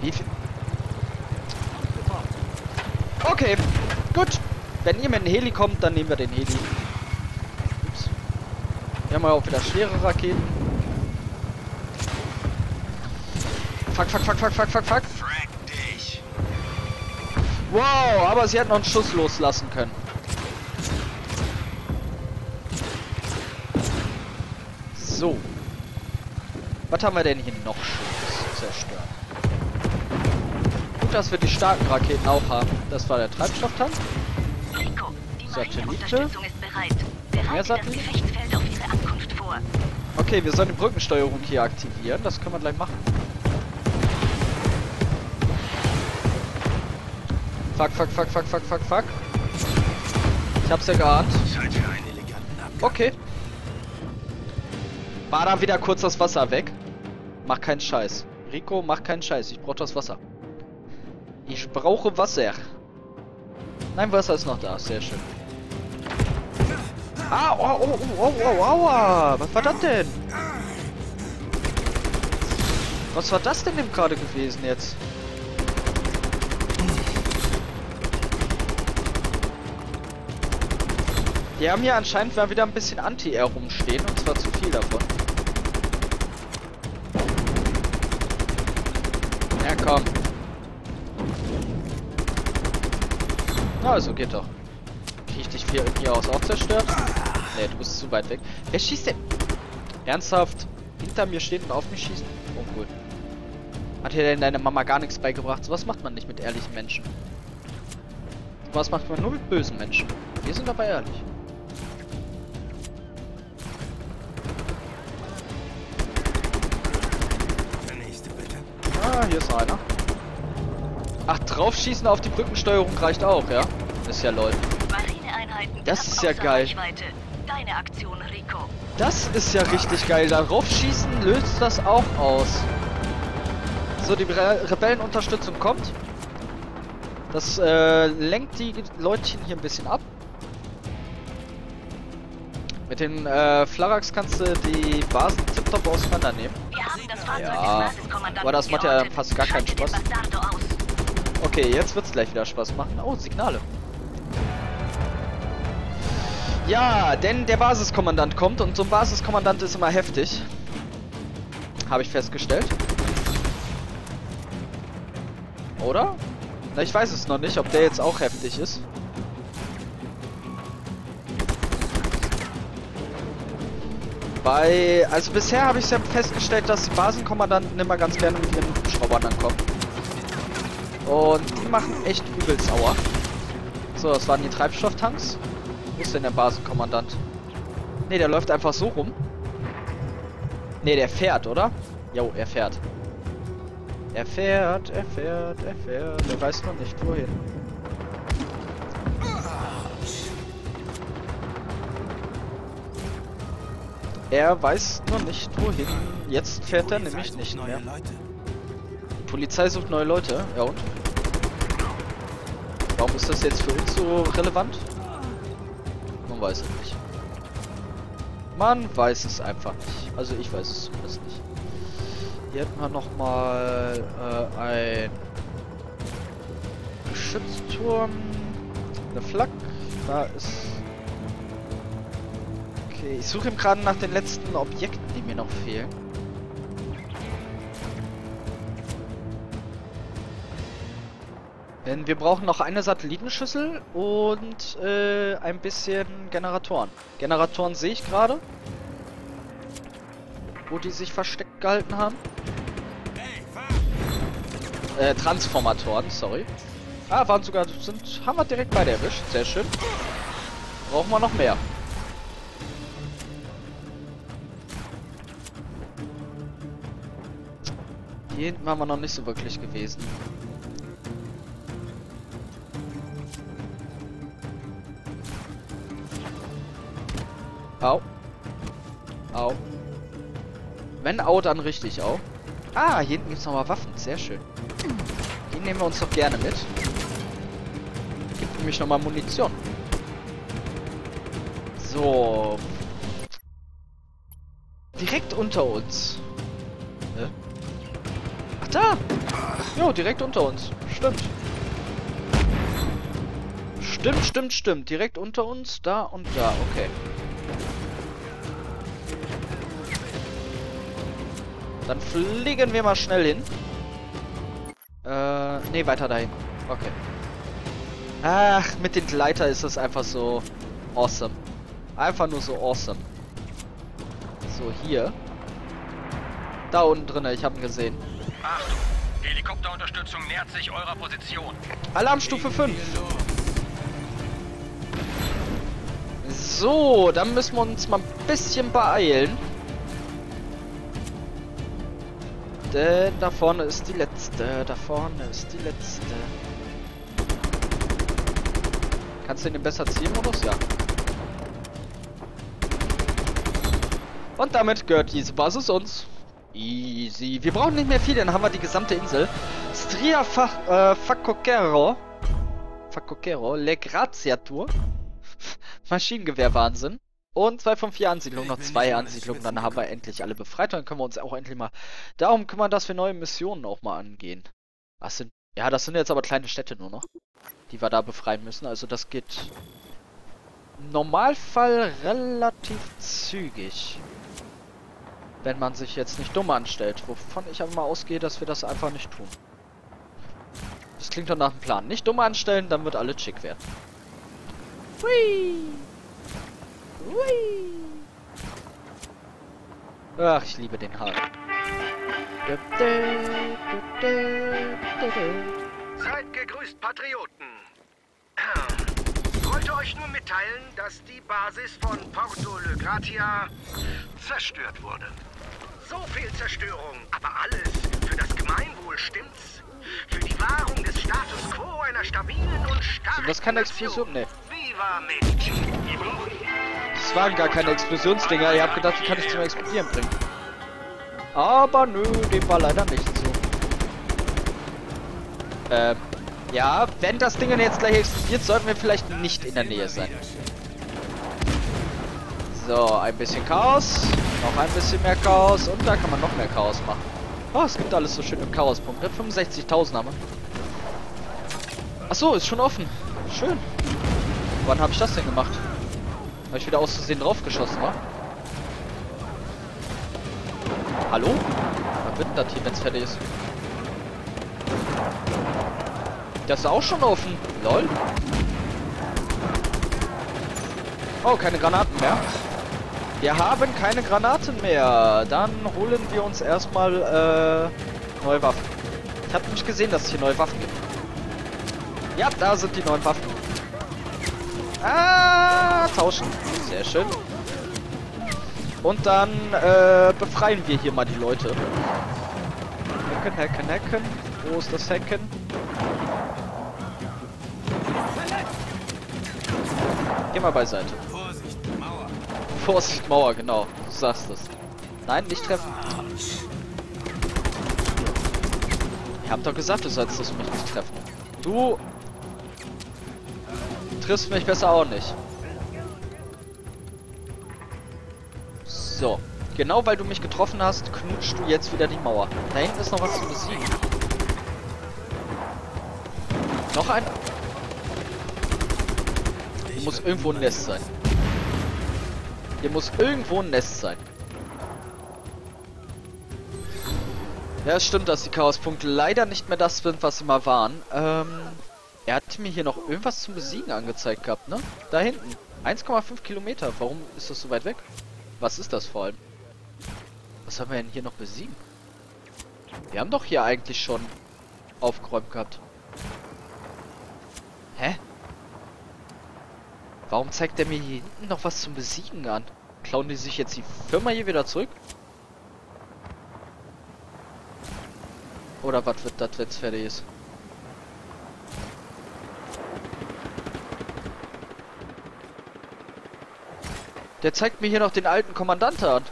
Wie viel? Okay, gut. Wenn ihr mit dem Heli kommt, dann nehmen wir den Heli. Ups. Wir haben ja auch wieder schwere Raketen. Fuck, fuck, fuck, fuck, fuck, fuck, fuck. Wow, aber sie hat noch einen Schuss loslassen können. So. Was haben wir denn hier noch Schönes zerstören? Gut, dass wir die starken Raketen auch haben. Das war der Treibstofftank. Rico, die Satellite. Ist bereit. Bereite das? Gefechtsfeld auf Ihre Ankunft vor. Okay, wir sollen die Brückensteuerung hier aktivieren. Das können wir gleich machen. Fuck, fuck, fuck, fuck, fuck, fuck, fuck. Ich hab's ja geahnt. Okay. War da wieder kurz das Wasser weg. Mach keinen Scheiß. Rico, mach keinen Scheiß. Ich brauche das Wasser. Ich brauche Wasser. Nein, Wasser ist noch da. Sehr schön. Ah, oh, oh, oh, oh, aua. Was war das denn? Was war das denn eben gerade gewesen jetzt? Die haben hier anscheinend mal wieder ein bisschen Anti-Air rumstehen und zwar zu viel davon. Ja, komm. Na, also geht doch. Krieg ich dich hier, hier aus auch zerstört? Nee, du bist zu weit weg. Wer schießt denn? Ernsthaft? Hinter mir steht und auf mich schießt? Oh, cool. Hat dir denn deine Mama gar nichts beigebracht? Sowas macht man nicht mit ehrlichen Menschen. Sowas macht man nur mit bösen Menschen. Wir sind aber ehrlich. Der nächste bitte. Ah, hier ist einer. Ach, draufschießen auf die Brückensteuerung reicht auch, ja? Ist ja lol. Marineeinheiten Das ist ja geil. Aktion, Rico. Das ist ja richtig geil. Darauf schießen löst das auch aus. So, die Re Rebellenunterstützung kommt. Das äh, lenkt die Leutchen hier ein bisschen ab. Mit den äh, Flarax kannst du die Basen tiptop auseinandernehmen. Wir haben das Fahrzeug Ja, des aber das macht ja fast gar keinen Spaß. Okay, jetzt wird's gleich wieder Spaß machen. Oh, Signale. Ja, denn der Basiskommandant kommt und so ein Basiskommandant ist immer heftig. Habe ich festgestellt. Oder? Na, ich weiß es noch nicht, ob der jetzt auch heftig ist. Bei, also bisher habe ich festgestellt, dass die Basenkommandanten immer ganz gerne mit ihren Hubschraubern ankommen. Und die machen echt übel sauer. So, das waren die Treibstofftanks. Wo ist denn der Basenkommandant? Ne, der läuft einfach so rum. Ne, der fährt, oder? Jo, er fährt. Er fährt, er fährt, er fährt. Er weiß noch nicht wohin. Er weiß noch nicht wohin. Jetzt fährt er nämlich nicht mehr. Leute. Polizei sucht neue Leute. Ja und? Warum ist das jetzt für uns so relevant? Man weiß es nicht. Man weiß es einfach nicht. Also ich weiß es zumindest nicht. Hier hätten wir nochmal äh, ein Geschützturm. Eine Flak. Da ist... Okay, ich suche gerade nach den letzten Objekten, die mir noch fehlen. Denn wir brauchen noch eine Satellitenschüssel und äh, ein bisschen Generatoren. Generatoren sehe ich gerade. Wo die sich versteckt gehalten haben. Äh, Transformatoren, sorry. Ah, waren sogar, sind, haben wir direkt beide erwischt. Sehr schön. Brauchen wir noch mehr. Hier hinten waren wir noch nicht so wirklich gewesen. Au. Au. Wenn au, dann richtig au. Ah, hier hinten gibt es nochmal Waffen. Sehr schön. Die nehmen wir uns doch gerne mit. Gibt nämlich nochmal Munition. So. Direkt unter uns. Hä? Ach da! Jo, direkt unter uns. Stimmt. Stimmt, stimmt, stimmt. Direkt unter uns, da und da. Okay. Dann fliegen wir mal schnell hin. Äh, nee, weiter dahin. Okay. Ach, mit den Gleiter ist das einfach so awesome. Einfach nur so awesome. So, hier. Da unten drinne, ich habe ihn gesehen. Achtung! Helikopterunterstützung nähert sich eurer Position. Alarmstufe 5. So, dann müssen wir uns mal ein bisschen beeilen. Denn da vorne ist die letzte. Da vorne ist die letzte. Kannst du den besser ziehen, Modus? Ja. Und damit gehört diese Basis uns. Easy. Wir brauchen nicht mehr viel, dann haben wir die gesamte Insel. Stria Fa äh, Facocero. Facocero. Le Graziatur. Maschinengewehr-Wahnsinn. Und zwei von vier Ansiedlungen, noch zwei Ansiedlungen, dann haben wir endlich alle befreit. Dann können wir uns auch endlich mal darum kümmern, dass wir neue Missionen auch mal angehen. Was sind. Ja, das sind jetzt aber kleine Städte nur noch, die wir da befreien müssen. Also das geht im Normalfall relativ zügig. Wenn man sich jetzt nicht dumm anstellt. Wovon ich aber mal ausgehe, dass wir das einfach nicht tun. Das klingt doch nach einem Plan. Nicht dumm anstellen, dann wird alles schick werden. Hui! Hui! Ach, ich liebe den Haken. Seid gegrüßt, Patrioten. Wollte euch nur mitteilen, dass die Basis von Porto Le Gratia zerstört wurde. So viel Zerstörung, aber alles für das Gemeinwohl, stimmt's? Für die Wahrung des Status quo einer stabilen und starken Sind das keine Explosion? Nee. Viva Medici! Das waren gar keine Explosionsdinger. Ihr habt gedacht, ich kann es zum Explodieren bringen. Aber nö, dem war leider nicht so. Ähm, ja, wenn das Ding jetzt gleich explodiert, sollten wir vielleicht nicht in der Nähe sein. So, ein bisschen Chaos. Noch ein bisschen mehr Chaos. Und da kann man noch mehr Chaos machen. Oh, es gibt alles so schöne Chaospunkte. 65.000 haben wir. Achso, ist schon offen. Schön. Wann habe ich das denn gemacht? Habe ich wieder aus Versehen draufgeschossen, wa? Hallo? Was wird das hier, wenn es fertig ist? Das ist auch schon offen. Lol. Oh, keine Granaten mehr. Wir haben keine Granaten mehr. Dann holen wir uns erstmal äh, neue Waffen. Ich habe nicht gesehen, dass es hier neue Waffen gibt. Ja, da sind die neuen Waffen. Ah, tauschen. Sehr schön. Und dann äh, befreien wir hier mal die Leute. Hacken, hacken, hacken. Wo ist das Hacken? Geh mal beiseite. Vorsicht, Mauer. Vorsicht, Mauer, genau. Du sagst es. Nein, nicht treffen. Ich hab doch gesagt, du sollst das mich nicht treffen. Du triffst mich besser auch nicht. So. Genau weil du mich getroffen hast, knutschst du jetzt wieder die Mauer. Da hinten ist noch was zu besiegen. Noch ein. Hier muss irgendwo ein Nest sein. Hier muss irgendwo ein Nest sein. Ja, es stimmt, dass die Chaospunkte leider nicht mehr das sind, was sie mal waren. Ähm, er hat mir hier noch irgendwas zum Besiegen angezeigt gehabt, ne? Da hinten. 1,5 Kilometer. Warum ist das so weit weg? Was ist das vor allem? Was haben wir denn hier noch besiegen? Wir haben doch hier eigentlich schon aufgeräumt gehabt. Hä? Warum zeigt er mir hier hinten noch was zum Besiegen an? Klauen die sich jetzt die Firma hier wieder zurück? Oder was wird das, wenn es fertig ist? Der zeigt mir hier noch den alten Kommandanten an.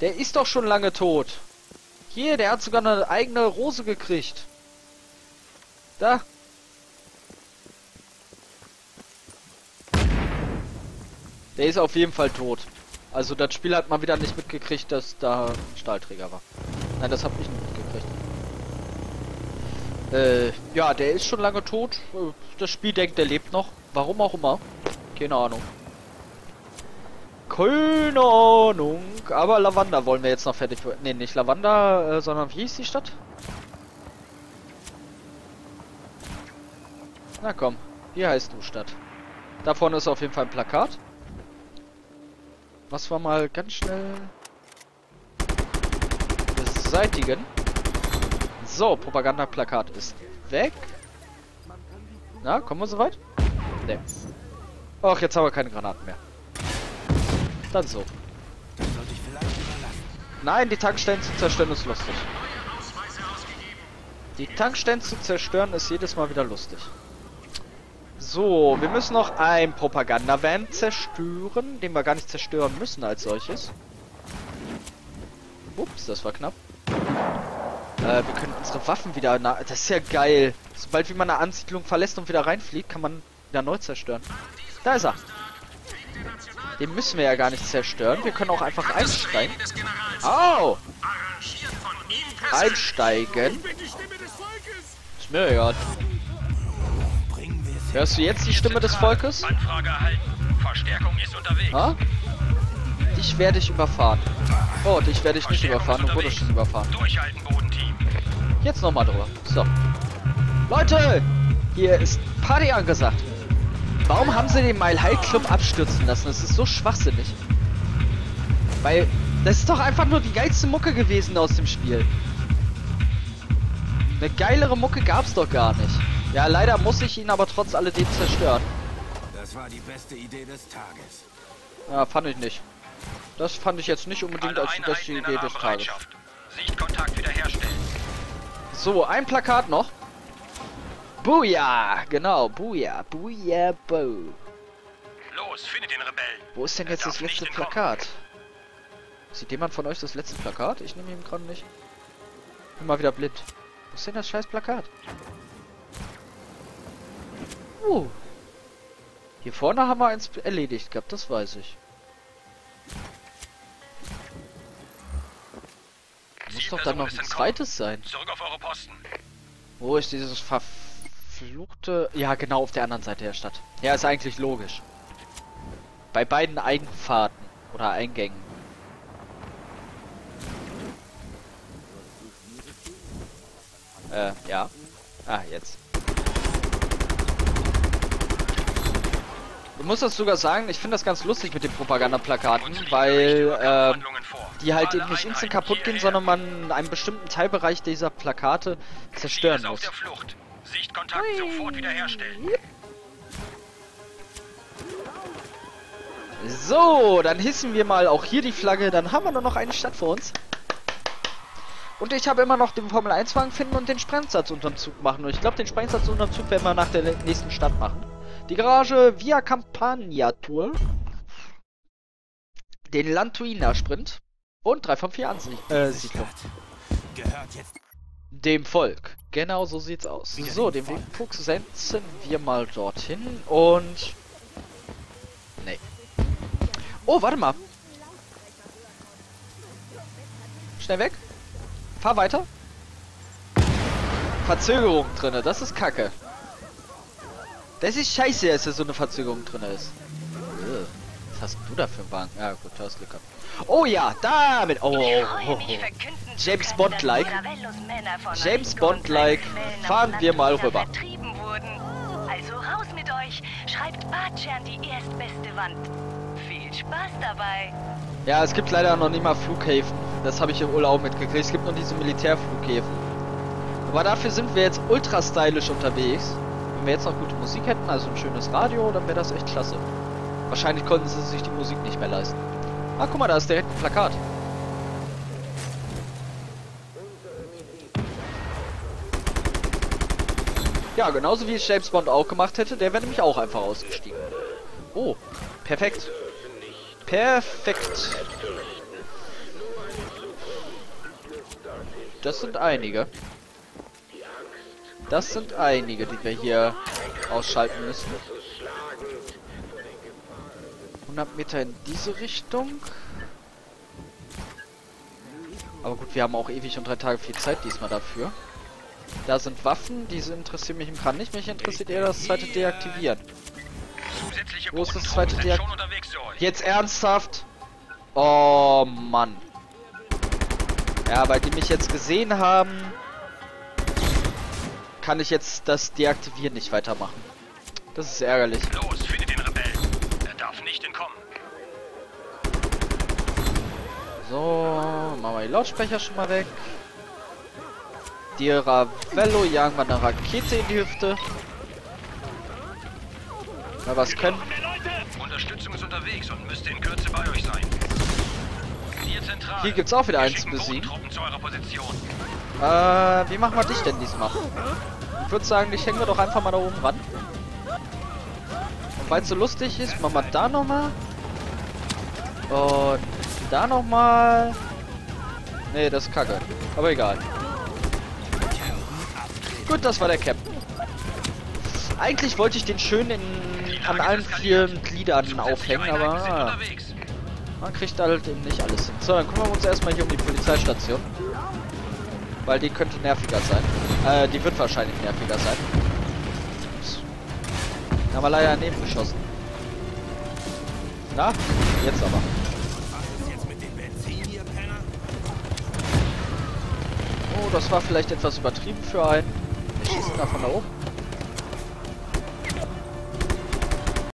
Der ist doch schon lange tot. Hier, der hat sogar eine eigene Rose gekriegt. Da. Der ist auf jeden Fall tot. Also das Spiel hat mal wieder nicht mitgekriegt, dass da ein Stahlträger war. Nein, das hab ich nicht mitgekriegt. Äh, ja, der ist schon lange tot. Äh, Das Spiel denkt, der lebt noch. Warum auch immer. Keine Ahnung. Keine Ahnung. Aber Lavanda wollen wir jetzt noch fertig. Ne, nicht Lavanda, äh, sondern wie hieß die Stadt? Na komm, wie heißt du Stadt? Da vorne ist auf jeden Fall ein Plakat. Was wir mal ganz schnell beseitigen. So, Propagandaplakat ist weg. Na, kommen wir soweit? Ne. Ach, jetzt haben wir keine Granaten mehr. Dann so. Nein, die Tankstellen zu zerstören ist lustig. Die Tankstellen zu zerstören ist jedes Mal wieder lustig. So, wir müssen noch ein Propaganda-Van zerstören, den wir gar nicht zerstören müssen als solches. Ups, das war knapp. Äh, wir können unsere Waffen wieder... Das ist ja geil. Sobald wie man eine Ansiedlung verlässt und wieder reinfliegt, kann man wieder neu zerstören. Da ist er. Den müssen wir ja gar nicht zerstören. Wir können auch einfach einsteigen. Au! Einsteigen. Ist mir egal. Hörst du jetzt die Stimme des Volkes? Ha? Dich werde ich überfahren. Oh, dich werde ich nicht überfahren. Du wurdest schon überfahren. Durchhalten, Bodenteam. Jetzt nochmal drüber. So. Leute! Hier ist Party angesagt. Warum haben sie den Mile High Club abstürzen lassen? Das ist so schwachsinnig. Weil, das ist doch einfach nur die geilste Mucke gewesen aus dem Spiel. Eine geilere Mucke gab's doch gar nicht. Ja, leider muss ich ihn aber trotz alledem zerstören. Das war die beste Idee des Tages. Ja, fand ich nicht. Das fand ich jetzt nicht unbedingt Alle als die beste Idee des Tages. Alarmbereitschaft. Sichtkontakt wiederherstellen. So, ein Plakat noch. Booyah! Genau, Booyah. Booyah, Boo. Los, findet den Rebellen. Wo ist denn Er jetzt das letzte. Plakat? Sieht jemand von euch das letzte Plakat? Ich nehme ihn gerade nicht. Bin mal wieder blind. Wo ist denn das scheiß Plakat? Uh. Hier vorne haben wir eins erledigt gehabt, das weiß ich. Muss doch dann noch ein zweites sein. Zurück auf eure Posten. Wo ist dieses verfluchte... Ja, genau auf der anderen Seite der Stadt. Ja, ist eigentlich logisch. Bei beiden Eigenfahrten oder Eingängen. Äh, ja. Ah, jetzt. Ich muss das sogar sagen, ich finde das ganz lustig mit den Propagandaplakaten, weil vor. die halt eben nicht instant kaputt gehen, sondern man einen bestimmten Teilbereich dieser Plakate zerstören muss. Sichtkontakt sofort wiederherstellen. So, dann hissen wir mal auch hier die Flagge. Dann haben wir nur noch eine Stadt vor uns. Und ich habe immer noch den Formel 1 Wagen finden und den Sprengsatz unterm Zug machen. Und ich glaube, den Sprengsatz unterm Zug werden wir nach der nächsten Stadt machen. Die Garage Via Campania Tour. Den Lantuina Sprint. Und 3 von 4 Ansiedlungen. Äh, Siedlung. Stadt gehört jetzt Dem Volk. Genau so sieht's aus. Wieder So, den. Wegfuchs setzen wir mal dorthin und... Nee. Oh, warte mal. Schnell weg. Fahr weiter. Verzögerung drinne, das ist kacke. Das ist scheiße, dass da so eine Verzögerung drinne ist. Was hast du da für einen Wagen? Ja gut, du hast Glück gehabt. Oh ja, damit. Oh, oh, oh, oh. James Bond-like. James Bond-like. Fahren wir mal rüber. Also raus mit euch. Schreibt Bartsch an die erstbeste Wand. Viel Spaß dabei. Ja, es gibt leider noch nicht mal Flughäfen. Das habe ich im Urlaub mitgekriegt. Es gibt nur diese Militärflughäfen. Aber dafür sind wir jetzt ultra stylisch unterwegs. Wenn wir jetzt noch gute Musik hätten, also ein schönes Radio, dann wäre das echt klasse. Wahrscheinlich konnten sie sich die Musik nicht mehr leisten. Ah, guck mal, da ist direkt ein Plakat. Ja, genauso wie es James Bond auch gemacht hätte, der wäre nämlich auch einfach ausgestiegen. Oh, perfekt. Perfekt. Das sind einige. Das sind einige, die wir hier ausschalten müssen. 100 Meter in diese Richtung. Aber gut, wir haben auch ewig und drei Tage viel Zeit diesmal dafür. Da sind Waffen, diese interessieren mich im Kran nicht. Mich interessiert eher das zweite Deaktivieren. Wo ist das zweite euch. Jetzt ernsthaft? Oh Mann. Ja, weil die mich jetzt gesehen haben, kann ich jetzt das Deaktivieren nicht weitermachen. Das ist ärgerlich. Los, So, machen wir die Lautsprecher schon mal weg. Die Ravello jagen wir eine Rakete in die Hüfte. Mal was können. Unterstützung ist unterwegs und müsste in Kürze bei euch sein. Hier zentral. Hier gibt's auch wieder einen zu besiegen. Bodentruppen zu eurer Position. Äh, wie machen wir dich denn diesmal? Ich würde sagen, dich hängen wir doch einfach mal da oben ran. Und weil es so lustig ist, machen wir da nochmal. Und da nochmal. Nee, das ist kacke. Aber egal. Gut, das war der Captain. Eigentlich wollte ich den schön in, an allen vier Gliedern aufhängen, aber man kriegt halt eben nicht alles hin. So, dann kümmern wir uns erstmal hier um die Polizeistation. Weil die könnte nerviger sein. Äh, die wird wahrscheinlich nerviger sein. Ups. Haben wir leider daneben geschossen. Na, jetzt aber. Das war vielleicht etwas übertrieben für einen. Wir schießen da von da oben.